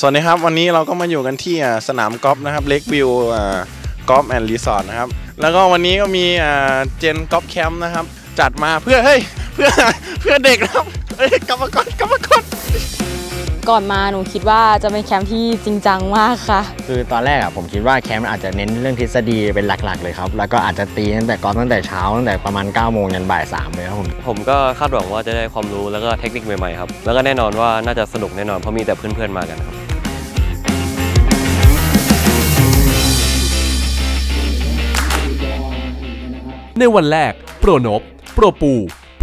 สวัสดีครับ วันนี้เราก็มาอยู่กันที่สนามกอล์ฟนะครับ Lakeview Golf and Resort นะครับ แล้วก็วันนี้ก็มีอ่า GENZ Golf Camp นะครับ จัดมาเพื่อเฮ้ยเพื่อเพื่อเด็กครับเฮ้ยกรรมกรกรรมกร ก่อนมาหนูคิดว่าจะเป็นแคมป์ที่จริงจังมากค่ะ คือตอนแรกอะผมคิดว่าแคมป์อาจจะเน้นเรื่องทฤษฎีเป็นหลักๆ เลยครับ แล้วก็อาจจะตีตั้งแต่กอล์ฟตั้งแต่เช้าตั้งแต่ประมาณ9ก้าโมงยันบ่ายสามเลยครับผมผมก็คาดหวังว่าจะได้ความรู้แล้วก็เทคนิคใหม่ๆครับแล้วก็แน่นอนว่าน่าจะสนุกแน่นอนเพราะมีแต่เพื่อนๆมากันครับในวันแรก โปรนบ โปรปู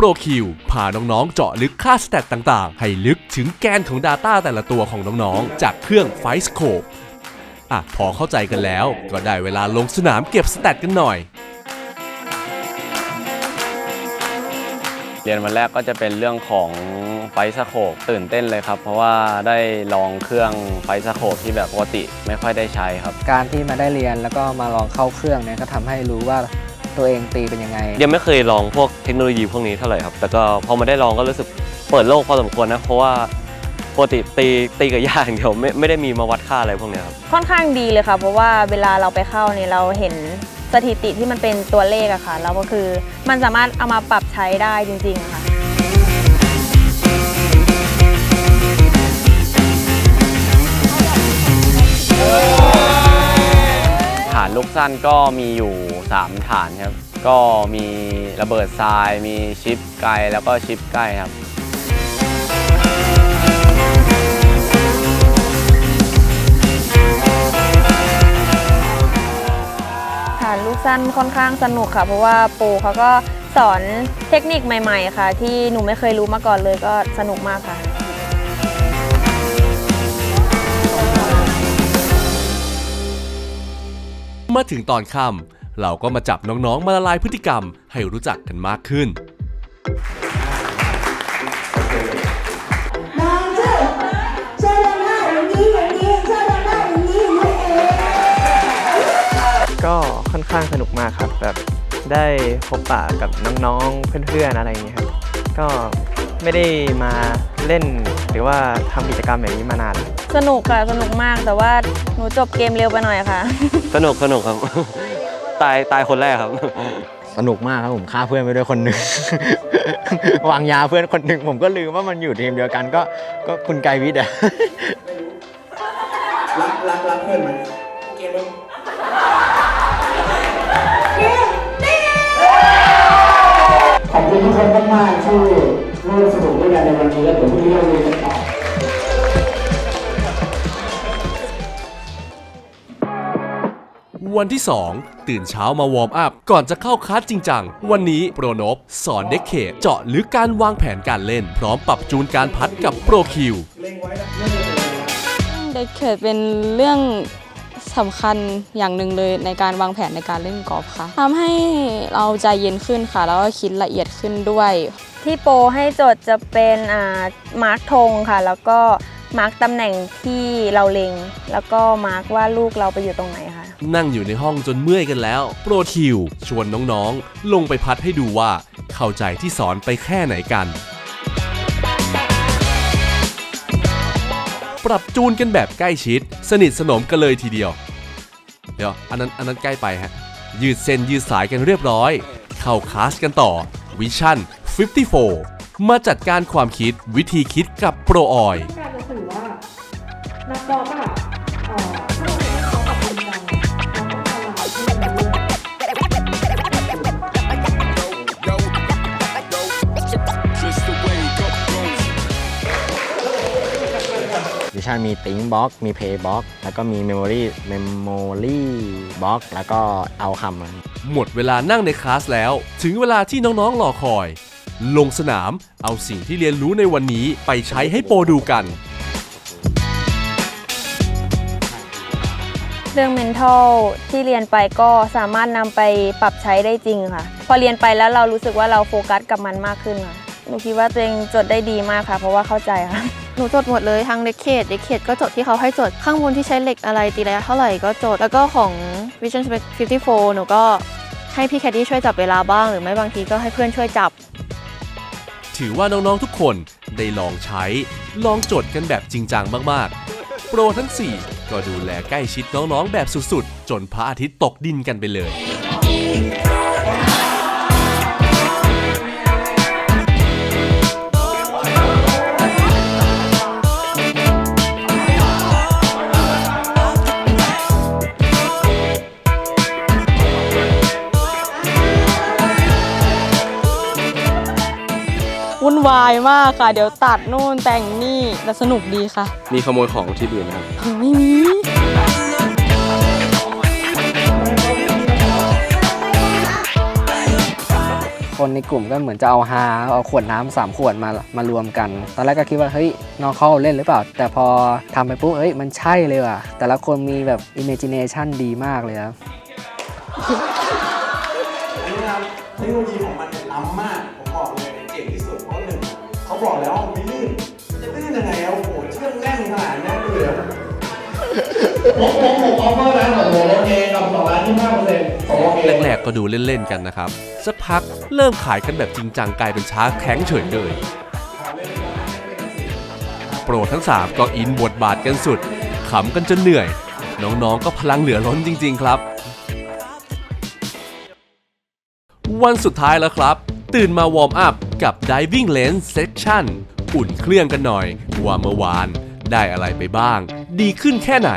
โปรคิวพาน้องๆ เจาะลึกค่า stat ต่างๆ ให้ลึกถึงแกนของ Data แต่ละตัวของน้องๆ จากเครื่อง FlightScope อะ พอเข้าใจกันแล้วก็ได้เวลาลงสนามเก็บ stat กันหน่อย เรียนวันแรกก็จะเป็นเรื่องของ FlightScope ตื่นเต้นเลยครับ เพราะว่าได้ลองเครื่อง FlightScope ที่แบบปกติไม่ค่อยได้ใช้ครับ การที่มาได้เรียนแล้วก็มาลองเข้าเครื่องเนี่ยก็ทำให้รู้ว่า ตัวเองตีเป็นยังไง ยังไม่เคยลองพวกเทคโนโลยีพวกนี้เท่าไหร่ครับ แต่ก็พอมาได้ลองก็รู้สึกเปิดโลกพอสมควรนะ เพราะว่าปกติตีตีกับยาอย่างเดียวไม่ไม่ได้มีมาวัดค่าอะไรพวกเนี้ยครับ ค่อนข้างดีเลยค่ะ เพราะว่าเวลาเราไปเข้าเนี่ยเราเห็นสถิติที่มันเป็นตัวเลขอะค่ะแล้วก็คือมันสามารถเอามาปรับใช้ได้จริงๆอะค่ะานลูกสั้นก็มีอยู่ 3 ฐานครับ ก็มีระเบิดทราย มีชิปไกลแล้วก็ชิปใกล้ครับฐานลูกสั้นค่อนข้างสนุกค่ะ เพราะว่าโปรเขาก็สอนเทคนิคใหม่ ๆ ค่ะ ที่หนูไม่เคยรู้มาก่อนเลยก็สนุกมากค่ะ มาถึงตอนค่ำเราก็มาจับน้องๆ มาละลายพฤติกรรมให้รู้จักกันมากขึ้นก็ค่อนข้างสนุกมากครับแบบได้พบปะกับน้องๆเพื่อนๆอะไรอย่างเงี้ยครับก็ไม่ได้มา เล่น หรือว่าทำกิจกรรมแบบนี้มานานแล้วสนุกค่ะสนุกมากแต่ว่าหนูจบเกมเร็วไปหน่อยค่ะ สนุกสนุกครับ ตายตายคนแรกครับ สนุกมากครับผมฆ่าเพื่อนไปด้วยคนหนึ่งวางยาเพื่อนคนหนึ่งผมก็ลืมว่ามันอยู่ทีมเดียวกันก็ก็คุณไกรวิทย์อะขอบคุณทุกคนมากๆที่ ร่วมสนุกด้วยกันในวันนี้แล้วเดี๋ยวพรุ่งนี้เราเรียนกันต่อวันที่ 2 ตื่นเช้ามา warm up ก่อนจะเข้าคลาสจริงจัง วันนี้โปรนบสอน DECADE เจาะลึกการวางแผนการเล่น พร้อมปรับจูนการพัตต์กับโปรคิว DECADE เป็นเรื่อง สำคัญอย่างหนึ่งเลยในการวางแผนในการเล่นกอล์ฟค่ะทำให้เราใจเย็นขึ้นค่ะ แล้วก็คิดละเอียดขึ้นด้วย ที่โปรให้โจทย์จะเป็นอ่ามาร์กธงค่ะ แล้วก็มาร์กตำแหน่งที่เราเล็ง แล้วก็มาร์กว่าลูกเราไปอยู่ตรงไหนค่ะ นั่งอยู่ในห้องจนเมื่อยกันแล้ว โปรคิวชวนน้องๆ ลงไปพัดให้ดูว่าเข้าใจที่สอนไปแค่ไหนกัน ปรับจูนกันแบบใกล้ชิด สนิทสนมกันเลยทีเดียว เดี๋ยวอันนั้นอันนั้นใกล้ไปฮะ ยืดเส้นยืดสายกันเรียบร้อย เข้าคลาสกันต่อวิชั่น 54 มาจัดการความคิดวิธีคิดกับโปรออยการจะสื่อว่านักกอล์ฟอะ ชามีติ้งบล็อกมี play box แล้วก็มี memory memory box แล้วก็เอาคำหมดเวลานั่งในคลาสแล้ว ถึงเวลาที่น้องๆรอคอย ลงสนามเอาสิ่งที่เรียนรู้ในวันนี้ไปใช้ให้โปรดูกัน เรื่อง mental ที่เรียนไปก็สามารถนำไปปรับใช้ได้จริงค่ะ พอเรียนไปแล้วเรารู้สึกว่าเราโฟกัสกับมันมากขึ้นค่ะหนูคิดว่าตัวเองจดได้ดีมากค่ะ เพราะว่าเข้าใจค่ะ หนูจดหมดเลยทั้งเด็กเขตเด็กเขตก็จดที่เขาให้จดข้างบนที่ใช้เหล็กอะไรตีระยะเท่าไหร่ก็จด แล้วก็ของ Vision Spec 54 หนูก็ให้พี่แคดดี้ช่วยจับเวลาบ้าง หรือไม่บางทีก็ให้เพื่อนช่วยจับ ถือว่าน้องๆทุกคนได้ลองใช้ลองจดกันแบบจริงจังมากๆ โปรทั้ง 4 ก็ดูแลใกล้ชิดน้องๆแบบสุดๆ จนพระอาทิตย์ตกดินกันไปเลย มากค่ะ เดี๋ยวตัดนู่นแต่งนี่แต่สนุกดีค่ะ มีขโมยของที่อื่นนะครับไม่มีคนในกลุ่มก็เหมือนจะเอาฮาเอาขวดน้ำสามขวดมามารวมกัน ตอนแรกก็คิดว่าเฮ้ยน้องเขาเล่นหรือเปล่า แต่พอทำไปปุ๊บเฮ้ยมันใช่เลยว่ะ แต่ละคนมีแบบ imagination ดีมากเลยครับอันนี้นะครับเทคโนโลยีของมันเนี่ยล้ำมาก ผมบอกเลย บอกแล้วมันไม่ลื่นจะลื่นยังไงอะโอ้โหเชื่อมแน่นขนาดนี้เลยผมผมผม offer นะโอ้โหโอเคกับสองล้านที่ห้าเปอร์เซ็นต์โอเคแรกๆก็ดูเล่นๆกันนะครับ สักพักเริ่มขายกันแบบจริงจังกลายเป็นช้าแข็งเฉยเลยโปรทั้ง 3 ก็ in บทบาทกันสุดขำกันจนเหนื่อย น้องๆก็พลังเหลือล้นจริง ๆ ครับ วันสุดท้ายแล้วครับ ตื่นมาวอร์มอัพ กับ Diving Lens Section อุ่นเครื่องกันหน่อย ว่าเมื่อวานได้อะไรไปบ้าง ดีขึ้นแค่ไหน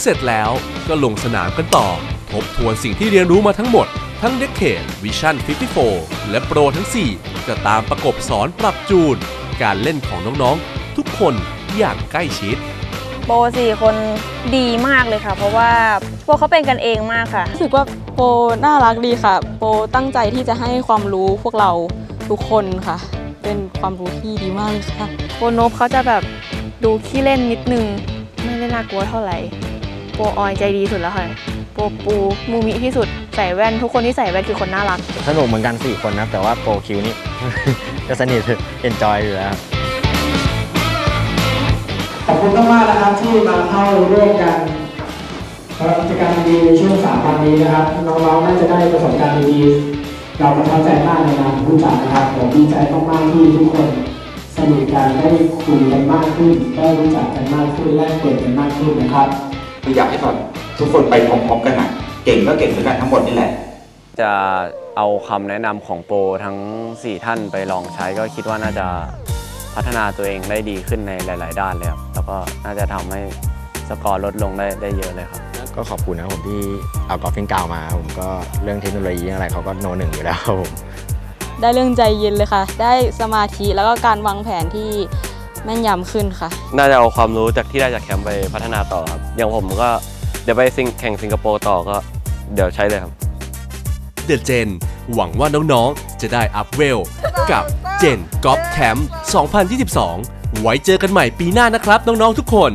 เสร็จแล้วก็ลงสนามกันต่อ ทบทวนสิ่งที่เรียนรู้มาทั้งหมด ทั้ง Decade Vision 54 และโปรทั้ง 4 ก็ตามประกบสอนปรับจูน การเล่นของน้องๆ ทุกคนอย่างใกล้ชิด โปรสี่คนดีมากเลยค่ะ เพราะว่าพวกเขาเป็นกันเองมากค่ะ รู้สึกว่าโปน่ารักดีค่ะ โปตั้งใจที่จะให้ความรู้พวกเราทุกคนค่ะ เป็นความรู้ที่ดีมากเลยค่ะ โปรนบเขาจะแบบดูขี้เล่นนิดนึง ไม่ได้น่ากลัวเท่าไหร่ โปรออยใจดีสุดแล้วค่ะ โปรปูมูมิที่สุดใส่แว่นทุกคนที่ใส่แว่นคือคนน่ารัก สนุกเหมือนกัน4คนนะแต่ว่าโปรคิวนี่ก็สนิท enjoy อยู่แล้ว ขอบคุณมากๆนะครับที่มาเข้าร่วมกันกิจกรรมดีๆในช่วงสามวันนี้นะครับน้องๆน่าจะได้ประสบการณ์ดีๆเราประทับใจมากในงานของผู้จัดนะครับผมดีใจมากๆที่ทุกคนสนิทกันได้คุยกันมากขึ้นได้รู้จักกันมากขึ้นแลกเปลี่ยนกันมากขึ้นนะครับคืออยากให้แบบทุกคนไปพร้อมๆกันนะเก่งก็เก่งด้วยกันทั้งหมดนี่แหละ จะเอาคำแนะนำของโปรทั้ง 4 ท่านไปลองใช้ก็คิดว่าน่าจะ พัฒนาตัวเองได้ดีขึ้นในหลาย ๆ ด้านเลยครับแล้วก็น่าจะทำให้สกอร์ลดลงได้ได้เยอะเลยครับ ก็ขอบคุณนะครับผมที่เอากอล์ฟฟิงกาวมา ผมก็เรื่องเทคโนโลยีอะไรเขาก็โนหนึ่งอยู่แล้วครับผมได้เรื่องใจเย็นเลยค่ะ ได้สมาธิแล้วก็การวางแผนที่แม่นยำขึ้นค่ะ น่าจะเอาความรู้จากที่ได้จากแคมป์ไปพัฒนาต่อครับ อย่างผมก็เดี๋ยวไปซิงแข่งสิงคโปร์ต่อก็เดี๋ยวใช้เลยครับ เดอะเจน หวังว่าน้องๆ จะได้ up level กับ GENZ Golf Camp 2022 ไว้เจอกันใหม่ปีหน้านะครับ น้องๆทุกคน